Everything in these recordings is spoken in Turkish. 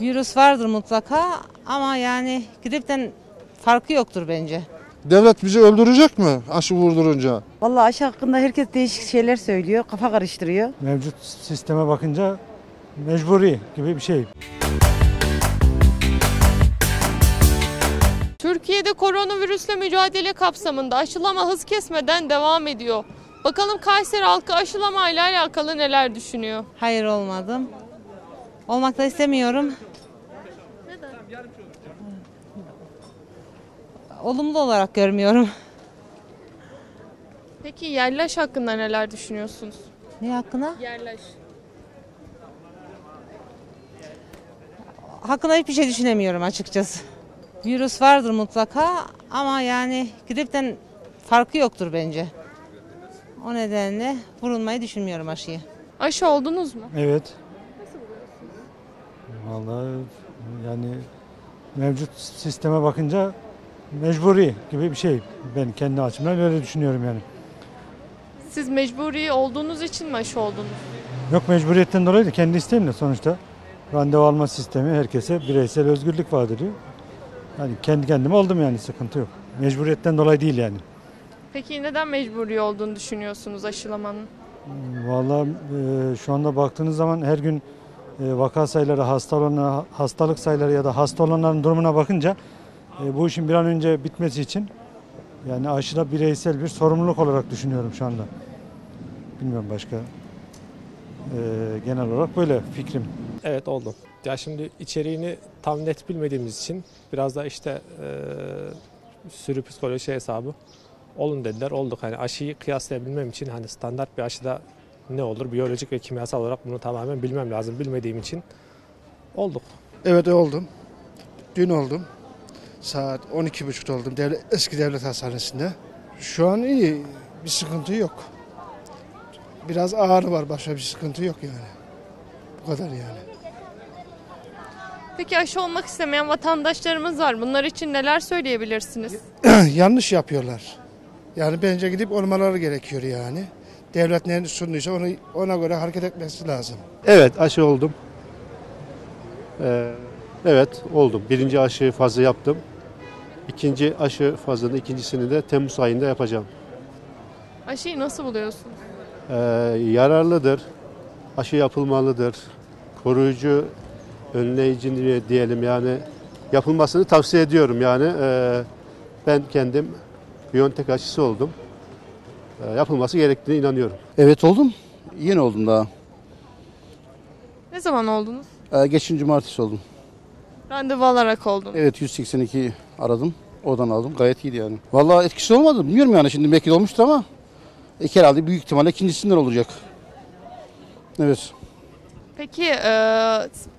Virüs vardır mutlaka ama yani gripten farkı yoktur bence. Devlet bizi öldürecek mi aşı vurdurunca? Vallahi aşı hakkında herkes değişik şeyler söylüyor. Kafa karıştırıyor. Mevcut sisteme bakınca mecburi gibi bir şey. Türkiye'de koronavirüsle mücadele kapsamında aşılama hız kesmeden devam ediyor. Bakalım Kayseri halkı aşılama ile alakalı neler düşünüyor? Hayır olmadım. Olmak da istemiyorum. Olumlu olarak görmüyorum. Peki yerleş hakkında neler düşünüyorsunuz? Ne hakkında? Yerleş. Hakkında hiçbir şey düşünemiyorum açıkçası. Virüs vardır mutlaka ama yani gripten farkı yoktur bence. O nedenle vurulmayı düşünmüyorum aşıyı. Aşı oldunuz mu? Evet. Vallahi yani mevcut sisteme bakınca mecburi gibi bir şey. Ben kendi açımdan öyle düşünüyorum yani. Siz mecburi olduğunuz için mi aşı oldunuz? Yok mecburiyetten dolayı da kendi isteğimle sonuçta randevu alma sistemi herkese bireysel özgürlük vaat ediyor. Yani kendi kendime oldum yani sıkıntı yok. Mecburiyetten dolayı değil yani. Peki neden mecburi olduğunu düşünüyorsunuz aşılamanın? Vallahi e, şu anda baktığınız zaman her gün vaka sayıları, hasta hastalık sayıları ya da hasta olanların durumuna bakınca e, bu işin bir an önce bitmesi için yani aşıda bireysel bir sorumluluk olarak düşünüyorum şu anda. Bilmiyorum başka. E, genel olarak böyle fikrim. Evet oldu. Ya şimdi içeriğini tam net bilmediğimiz için biraz da işte e, sürü psikoloji hesabı olun dediler olduk. Hani aşıyı kıyaslayabilmem için hani standart bir aşıda ne olur biyolojik ve kimyasal olarak bunu tamamen bilmem lazım. Bilmediğim için olduk. Evet oldum. Dün oldum. Saat 12.30'da oldum. Devlet, eski devlet hastanesinde. Şu an iyi. Bir sıkıntı yok. Biraz ağrı var. Başka bir sıkıntı yok yani. Bu kadar yani. Peki aşı olmak istemeyen vatandaşlarımız var. Bunlar için neler söyleyebilirsiniz? Yanlış yapıyorlar. Yani bence gidip olmaları gerekiyor yani. Devlet ne sunduysa ona, ona göre hareket etmesi lazım. Evet aşı oldum. Ee, evet oldum. Birinci aşı fazla yaptım. İkinci aşı fazlanın ikincisini de Temmuz ayında yapacağım. Aşıyı nasıl buluyorsunuz? Ee, yararlıdır. Aşı yapılmalıdır. Koruyucu, önleyici diyelim yani yapılmasını tavsiye ediyorum yani. Ee, ben kendim Biontech aşısı oldum. Ee, yapılması gerektiğine inanıyorum. Evet oldum. Yeni oldum daha. Ne zaman oldunuz? Ee, geçen cumartesi oldum. Randevu alarak oldunuz. Evet 182 aradım. Oradan aldım. Gayet iyiydi yani. Vallahi etkisi olmadı. Bilmiyorum yani şimdi belki de olmuştur ama iki herhalde büyük ihtimalle ikincisinden olacak. Evet. Peki e,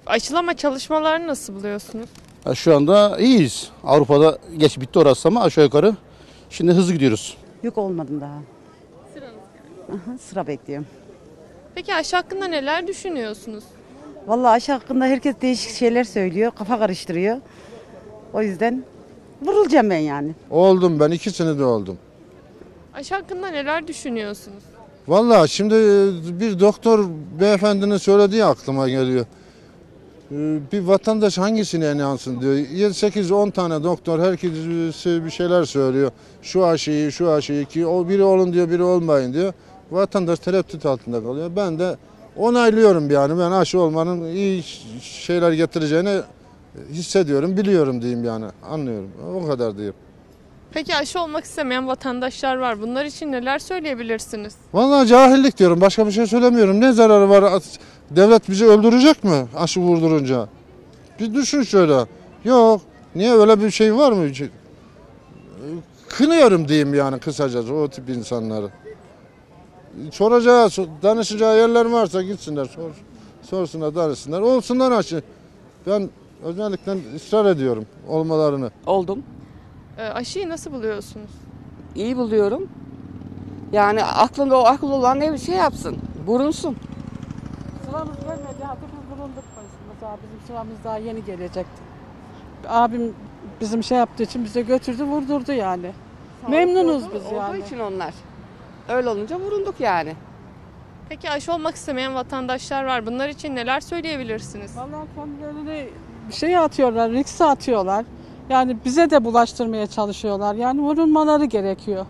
aşılama çalışmalarını nasıl buluyorsunuz? Ha, Şu anda iyiyiz. Avrupa'da geç bitti orası ama aşağı yukarı. Şimdi hızlı gidiyoruz. Yok olmadım daha. Aha, sıra bekliyorum. Peki aşı hakkında neler düşünüyorsunuz? Vallahi aşı hakkında herkes değişik şeyler söylüyor. Kafa karıştırıyor. O yüzden vurulacağım ben yani. Oldum ben ikisini de oldum. Aşı hakkında neler düşünüyorsunuz? Vallahi şimdi e, bir doktor beyefendinin söylediği aklıma geliyor. Ee, Bir vatandaş hangisine inansın diyor. 7-8-10 tane doktor herkesi bir şeyler söylüyor. Şu aşıyı, şu aşıyı ki o biri olun diyor, biri olmayın diyor. Vatandaş tereddüt altında kalıyor. Ben de onaylıyorum yani. Ben aşı olmanın iyi şeyler getireceğini hissediyorum, biliyorum diyeyim yani. Anlıyorum. O kadar diyeyim. Peki aşı olmak istemeyen vatandaşlar var. Bunlar için neler söyleyebilirsiniz? Vallahi cahillik diyorum. Başka bir şey söylemiyorum. Ne zararı var? Devlet bizi öldürecek mi aşı vurdurunca? Bir düşün şöyle. Yok. Niye öyle bir şey var mı? Kınıyorum diyeyim yani kısacası o tip insanları. Soracağı, danışacağı yerler varsa gitsinler, sor, sorsunlar, danışsınlar. Olsunlar aşı. Ben özellikle ısrar ediyorum olmalarını. Oldum. E, aşıyı nasıl buluyorsunuz? İyi buluyorum. Yani aklında o akıl olan ne bir şey yapsın. Burunsun. Sıramız vermedi. Hafifimiz bulunduk. Mesela bizim sıramız daha yeni gelecekti. Abim bizim şey yaptığı için bize götürdü vurdurdu yani. Memnunuz biz Olduğu yani. için onlar. Öyle olunca vurunduk yani. Peki aşı olmak istemeyen vatandaşlar var. Bunlar için neler söyleyebilirsiniz? Vallahi kendilerini bir şey atıyorlar, riske atıyorlar. Yani bize de bulaştırmaya çalışıyorlar. Yani vurulmaları gerekiyor.